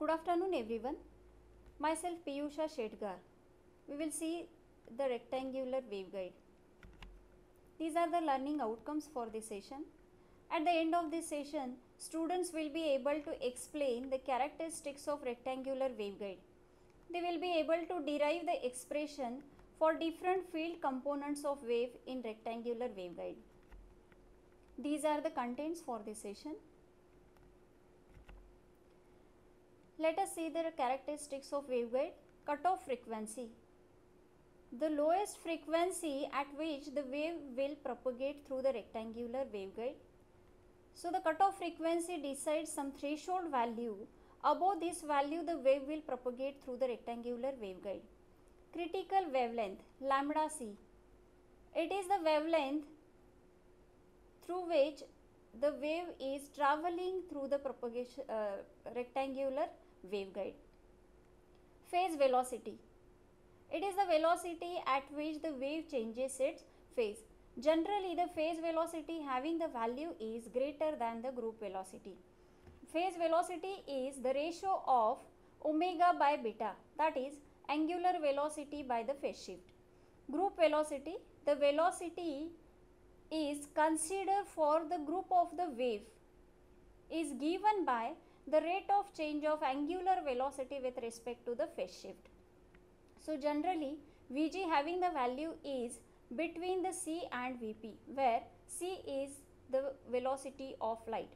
Good afternoon everyone. Myself Piyusha Shetgar. We will see the rectangular waveguide. These are the learning outcomes for this session. At the end of this session, students will be able to explain the characteristics of rectangular waveguide. They will be able to derive the expression for different field components of wave in rectangular waveguide. These are the contents for this session. Let us see the characteristics of waveguide. Cutoff frequency. The lowest frequency at which the wave will propagate through the rectangular waveguide. So the cutoff frequency decides some threshold value. Above this value the wave will propagate through the rectangular waveguide. Critical wavelength lambda c. It is the wavelength through which the wave is traveling through the propagation uh, rectangular waveguide. Phase velocity. It is the velocity at which the wave changes its phase. Generally, the phase velocity having the value is greater than the group velocity. Phase velocity is the ratio of omega by beta that is angular velocity by the phase shift. Group velocity, the velocity is considered for the group of the wave is given by the rate of change of angular velocity with respect to the phase shift. So, generally Vg having the value is between the c and Vp where c is the velocity of light.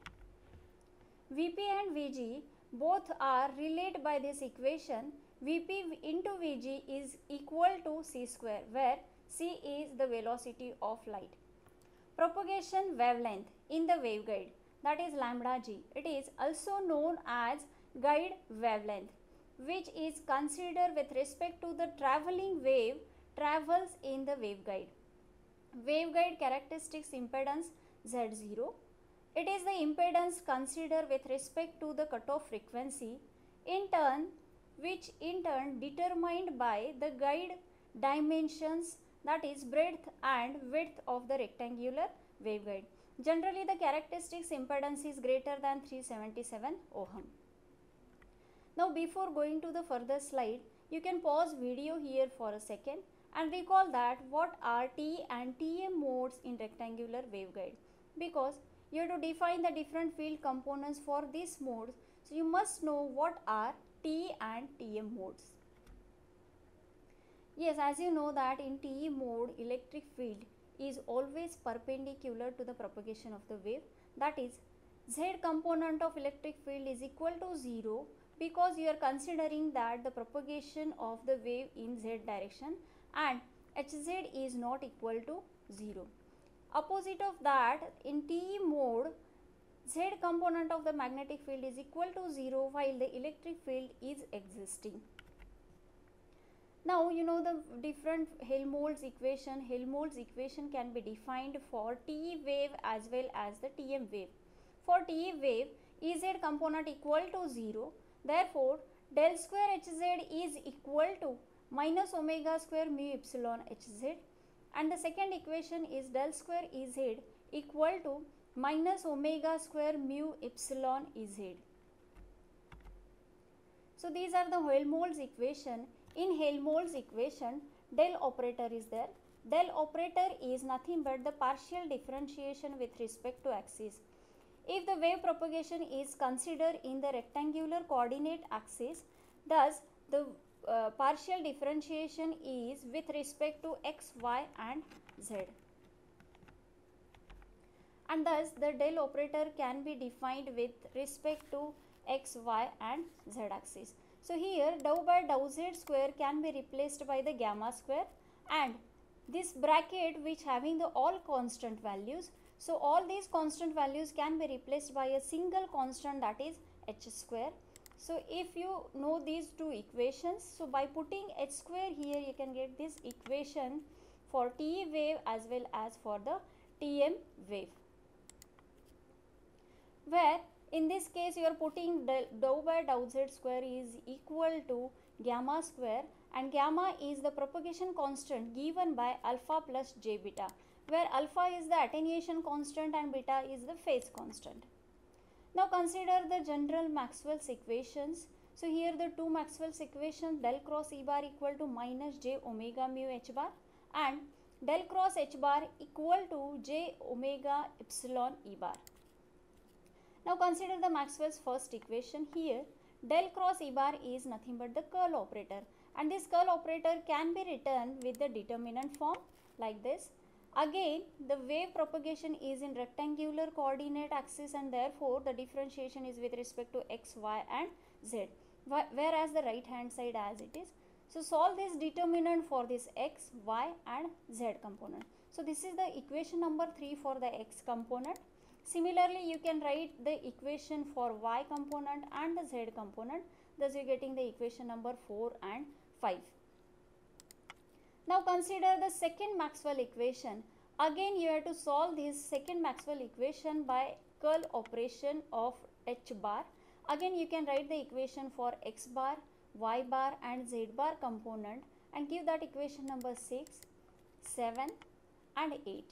Vp and Vg both are related by this equation Vp into Vg is equal to c square where c is the velocity of light. Propagation wavelength in the waveguide that is lambda g. It is also known as guide wavelength which is considered with respect to the travelling wave travels in the waveguide. Waveguide characteristics impedance Z0. It is the impedance considered with respect to the cutoff frequency in turn which in turn determined by the guide dimensions that is breadth and width of the rectangular waveguide. Generally the characteristics impedance is greater than 377 ohm. Now before going to the further slide, you can pause video here for a second and recall that what are TE and TM modes in rectangular waveguide because you have to define the different field components for these modes. So you must know what are TE and TM modes. Yes, as you know that in TE mode electric field is always perpendicular to the propagation of the wave that is Z component of electric field is equal to 0 because you are considering that the propagation of the wave in z direction and hz is not equal to 0. Opposite of that in TE mode z component of the magnetic field is equal to 0 while the electric field is existing. Now you know the different Helmholtz equation. Helmholtz equation can be defined for TE wave as well as the TM wave. For TE wave Ez component equal to 0 Therefore, del square Hz is equal to minus omega square mu epsilon Hz and the second equation is del square Ez equal to minus omega square mu epsilon Ez. So, these are the Helmholtz equation. In Helmholtz equation, del operator is there. Del operator is nothing but the partial differentiation with respect to axis. If the wave propagation is considered in the rectangular coordinate axis, thus the uh, partial differentiation is with respect to x, y and z. And thus the del operator can be defined with respect to x, y and z axis. So here dou by dou z square can be replaced by the gamma square and this bracket which having the all constant values so all these constant values can be replaced by a single constant that is h square. So if you know these two equations, so by putting h square here you can get this equation for TE wave as well as for the TM wave. Where in this case you are putting dou by dou z square is equal to gamma square and gamma is the propagation constant given by alpha plus j beta where alpha is the attenuation constant and beta is the phase constant. Now consider the general Maxwell's equations. So here the two Maxwell's equations del cross E bar equal to minus j omega mu h bar and del cross h bar equal to j omega epsilon E bar. Now consider the Maxwell's first equation here del cross E bar is nothing but the curl operator and this curl operator can be written with the determinant form like this. Again the wave propagation is in rectangular coordinate axis and therefore the differentiation is with respect to x, y and z whereas the right hand side as it is. So solve this determinant for this x, y and z component. So this is the equation number 3 for the x component. Similarly, you can write the equation for y component and the z component. Thus, you are getting the equation number 4 and 5. Now, consider the second Maxwell equation. Again, you have to solve this second Maxwell equation by curl operation of h bar Again you can write the equation for x bar, y bar and z bar component and give that equation number 6, 7 and 8.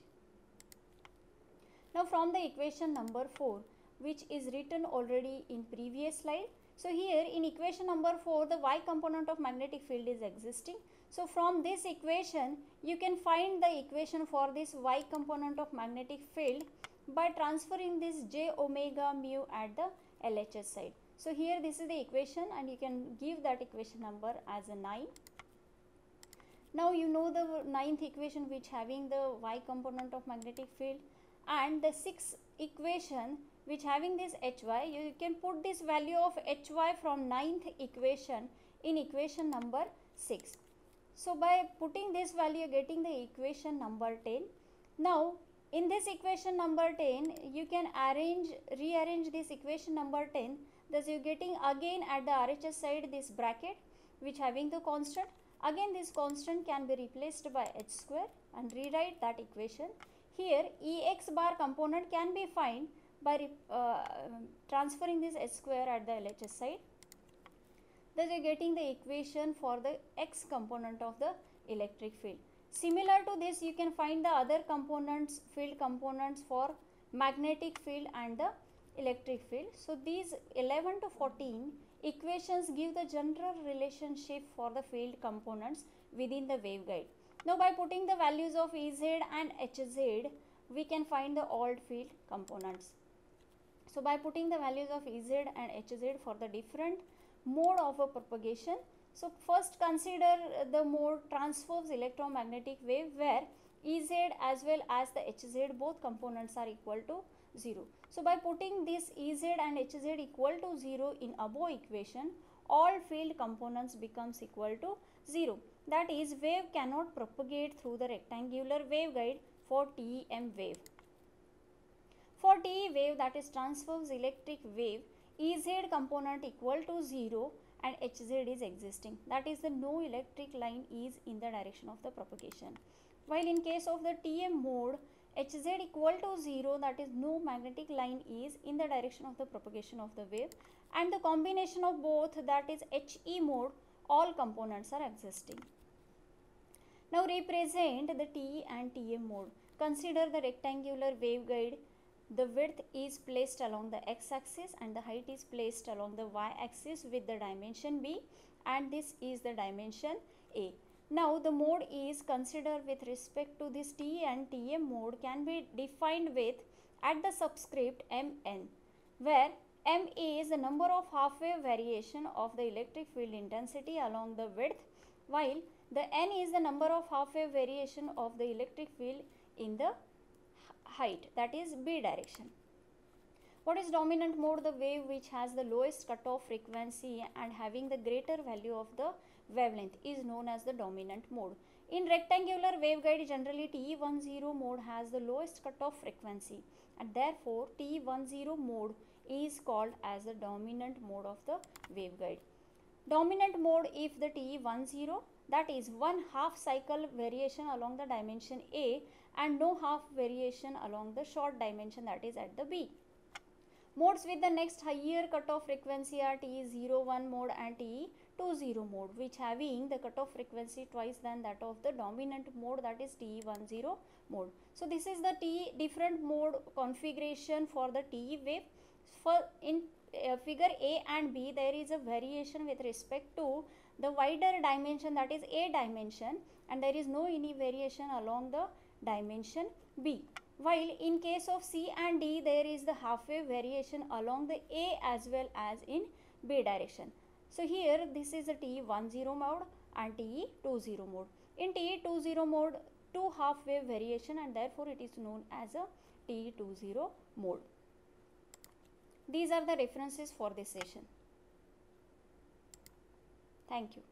Now from the equation number 4 which is written already in previous slide. So here in equation number 4 the y component of magnetic field is existing. So from this equation you can find the equation for this y component of magnetic field by transferring this j omega mu at the LHS side. So here this is the equation and you can give that equation number as a 9. Now you know the ninth equation which having the y component of magnetic field and the sixth equation which having this hy you can put this value of hy from ninth equation in equation number 6. So by putting this value getting the equation number 10. Now in this equation number 10, you can arrange, rearrange this equation number 10. Thus, you getting again at the RHS side this bracket which having the constant. Again, this constant can be replaced by h square and rewrite that equation. Here, Ex bar component can be find by uh, transferring this h square at the LHS side. Thus, you are getting the equation for the x component of the electric field. Similar to this, you can find the other components, field components for magnetic field and the electric field. So, these 11 to 14 equations give the general relationship for the field components within the waveguide. Now, by putting the values of Ez and Hz, we can find the all field components. So, by putting the values of Ez and Hz for the different mode of a propagation, so first consider the mode transverse electromagnetic wave where Ez as well as the Hz both components are equal to 0. So by putting this Ez and Hz equal to 0 in above equation all field components becomes equal to 0. That is wave cannot propagate through the rectangular waveguide for TEM wave. For TE wave that is transverse electric wave Ez component equal to 0 and Hz is existing. That is the no electric line is in the direction of the propagation. While in case of the TM mode, Hz equal to 0 that is no magnetic line is in the direction of the propagation of the wave and the combination of both that is HE mode all components are existing. Now represent the TE and TM mode. Consider the rectangular waveguide the width is placed along the x-axis and the height is placed along the y-axis with the dimension b and this is the dimension a. Now the mode is considered with respect to this TE and TM mode can be defined with at the subscript Mn where M is the number of half wave variation of the electric field intensity along the width while the N is the number of half wave variation of the electric field in the height that is B direction. What is dominant mode? The wave which has the lowest cutoff frequency and having the greater value of the wavelength is known as the dominant mode. In rectangular waveguide generally TE10 mode has the lowest cutoff frequency and therefore TE10 mode is called as the dominant mode of the waveguide. Dominant mode if the TE10 that is one half cycle variation along the dimension A and no half variation along the short dimension that is at the B. Modes with the next higher cutoff frequency are TE01 mode and TE20 mode which having the cutoff frequency twice than that of the dominant mode that is TE10 mode. So this is the T different mode configuration for the TE wave. For in uh, figure A and B there is a variation with respect to the wider dimension that is A dimension and there is no any variation along the dimension B. While in case of C and D there is the half wave variation along the A as well as in B direction. So here this is a TE10 mode and TE20 mode. In TE20 mode two half wave variation and therefore it is known as a TE20 mode. These are the references for this session. Thank you.